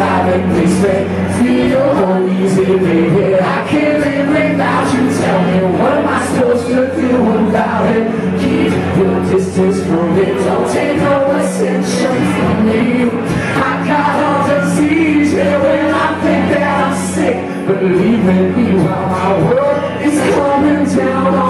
silently say Feel easy, baby I can't live without you. Tell me what am I supposed to do without it? Keep your distance from it. Don't take no attention from me. I got all disease yeah, when I think that I'm sick Believe me while my world is coming down on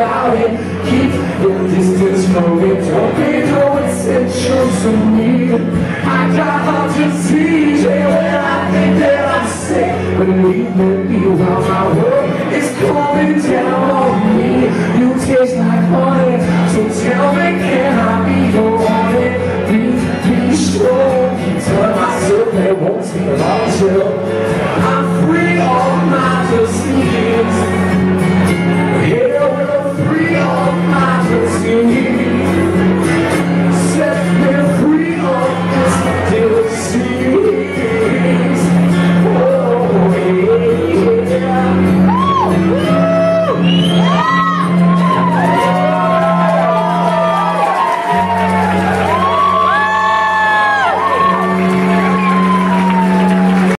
about it. Keep your distance from it. Don't pay no attention to me I got a disease yeah, when I think that I'm sick. Believe me while my world is coming down on me. You taste like honey. So tell me can I be your honey? Be, be strong Tell myself it won't take long till I'm free of my disease